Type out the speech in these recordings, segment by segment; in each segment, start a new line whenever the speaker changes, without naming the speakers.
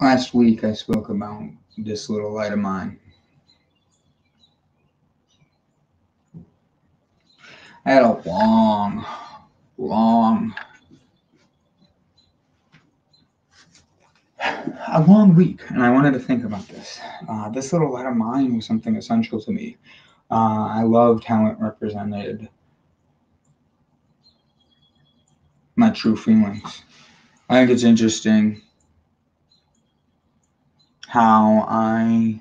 last week I spoke about this little light of mine. I had a long, long, a long week, and I wanted to think about this. Uh, this little light of mine was something essential to me. Uh, I loved how it represented my true feelings. I think it's interesting how I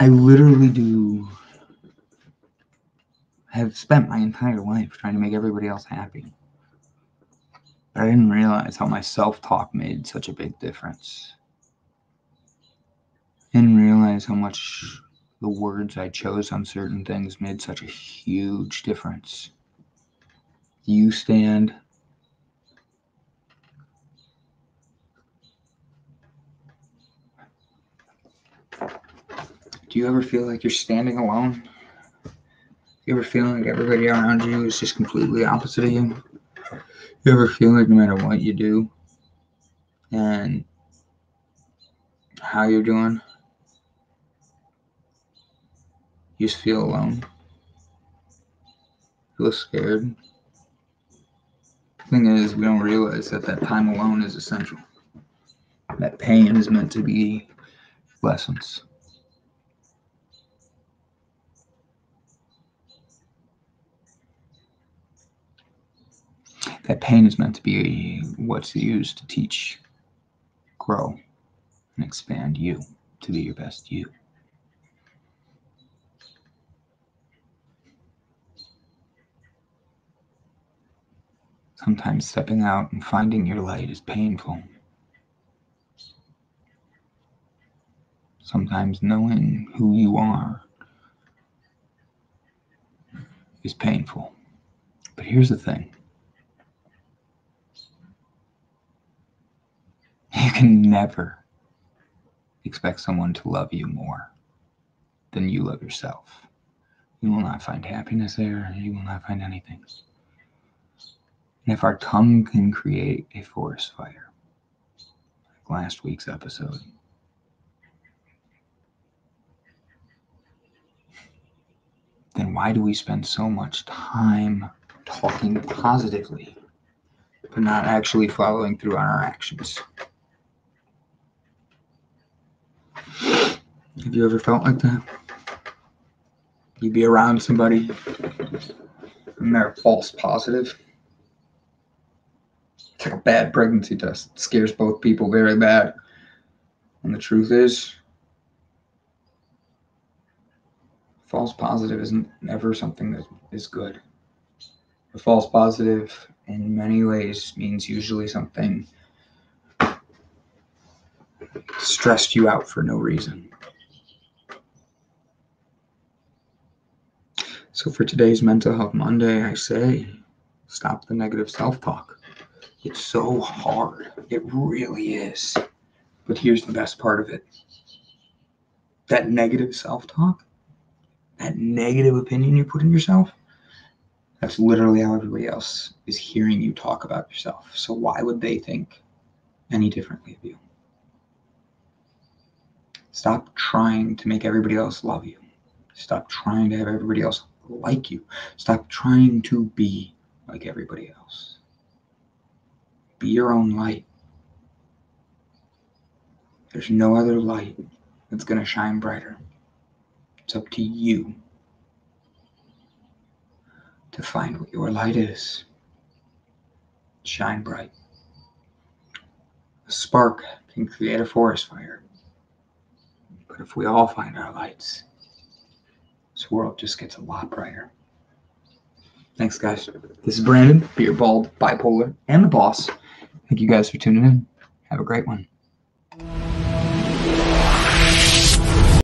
I literally do have spent my entire life trying to make everybody else happy. But I didn't realize how my self talk made such a big difference. Didn't realize how much the words I chose on certain things made such a huge difference you stand Do you ever feel like you're standing alone? You ever feel like everybody around you is just completely opposite of you? You ever feel like no matter what you do and how you're doing, you just feel alone? You feel scared? Thing is, we don't realize that that time alone is essential. That pain is meant to be lessons. That pain is meant to be what's used to teach, grow, and expand you to be your best you. Sometimes stepping out and finding your light is painful. Sometimes knowing who you are is painful. But here's the thing you can never expect someone to love you more than you love yourself. You will not find happiness there, you will not find anything. And if our tongue can create a forest fire, like last week's episode, then why do we spend so much time talking positively, but not actually following through on our actions? Have you ever felt like that? You'd be around somebody and they're false positive like a bad pregnancy test. It scares both people very bad. And the truth is, false positive isn't never something that is good. A false positive, in many ways, means usually something stressed you out for no reason. So, for today's Mental Health Monday, I say stop the negative self talk. It's so hard. It really is. But here's the best part of it that negative self talk, that negative opinion you put in yourself, that's literally how everybody else is hearing you talk about yourself. So why would they think any differently of you? Stop trying to make everybody else love you. Stop trying to have everybody else like you. Stop trying to be like everybody else. Be your own light. There's no other light that's going to shine brighter. It's up to you to find what your light is. Shine bright. A spark can create a forest fire. But if we all find our lights, this world just gets a lot brighter. Thanks, guys. This is Brandon, Beer Bald, Bipolar, and the Boss. Thank you guys for tuning in. Have a great one.